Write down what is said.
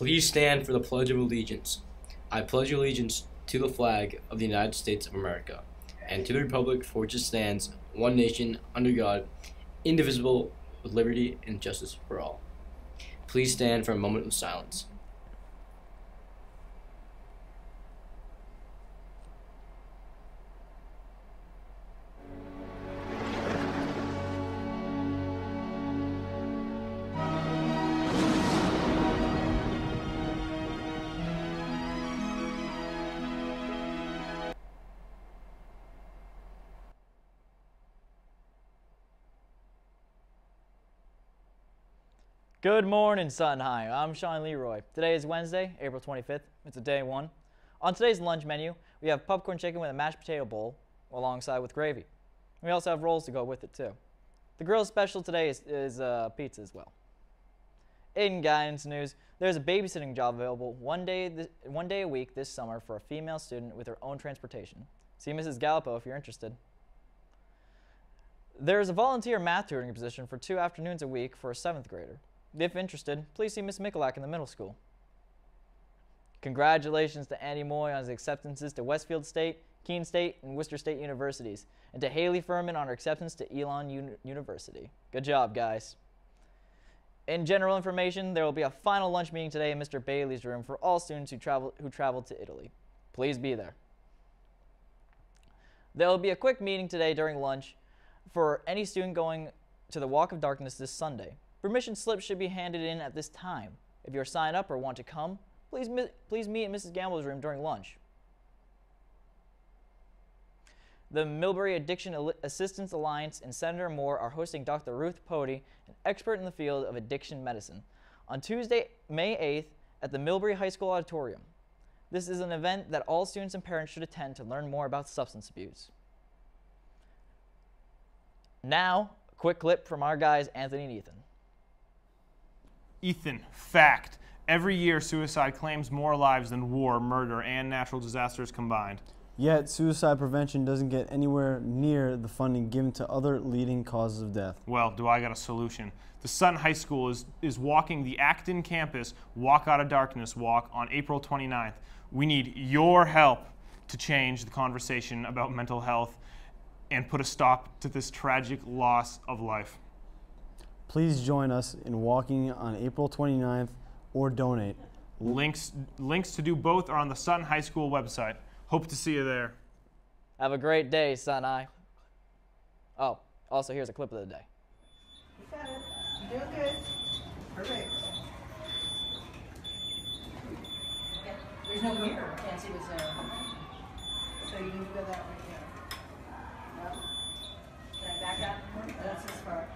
Please stand for the Pledge of Allegiance. I pledge allegiance to the flag of the United States of America and to the republic for which it stands, one nation, under God, indivisible, with liberty and justice for all. Please stand for a moment of silence. Good morning, Sutton High. I'm Sean Leroy. Today is Wednesday, April 25th. It's a day one. On today's lunch menu, we have popcorn chicken with a mashed potato bowl alongside with gravy. We also have rolls to go with it too. The grill special today is, is uh, pizza as well. In guidance news, there's a babysitting job available one day, one day a week this summer for a female student with her own transportation. See Mrs. Gallipo if you're interested. There's a volunteer math tutoring position for two afternoons a week for a seventh grader. If interested, please see Miss Mikulak in the middle school. Congratulations to Andy Moy on his acceptances to Westfield State, Keene State, and Worcester State Universities, and to Haley Furman on her acceptance to Elon Uni- University. Good job, guys. In general information, there will be a final lunch meeting today in Mr. Bailey's room for all students who travel who traveled to Italy. Please be there. There will be a quick meeting today during lunch for any student going to the Walk of Darkness this Sunday. Permission slips should be handed in at this time. If you're signed up or want to come, please, please meet in Mrs. Gamble's room during lunch. The Millbury Addiction Assistance Alliance and Senator Moore are hosting Dr. Ruth Potee, an expert in the field of addiction medicine, on Tuesday, May 8th at the Millbury High School Auditorium. This is an event that all students and parents should attend to learn more about substance abuse. Now, a quick clip from our guys, Anthony and Ethan. Ethan, fact. Every year, suicide claims more lives than war, murder, and natural disasters combined. Yet, suicide prevention doesn't get anywhere near the funding given to other leading causes of death. Well, do I got a solution? The Sutton High School is, is walking the Acton campus Walk Out of Darkness walk on April 29th. We need your help to change the conversation about mental health and put a stop to this tragic loss of life. Please join us in walking on April 29th or donate. Links, links to do both are on the Sutton High School website. Hope to see you there. Have a great day, Sun Eye. Oh, also, here's a clip of the day. You got it. You're doing good. Perfect. Okay. There's no mirror. Can't see what's there. So you need to go that way, yeah. Yep. Can I back out? That's as far.